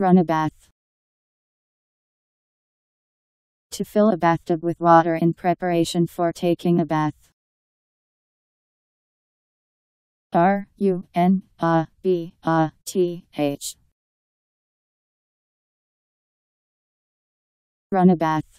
Run a bath. To fill a bathtub with water in preparation for taking a bath. R U N A B A T H. Run a bath.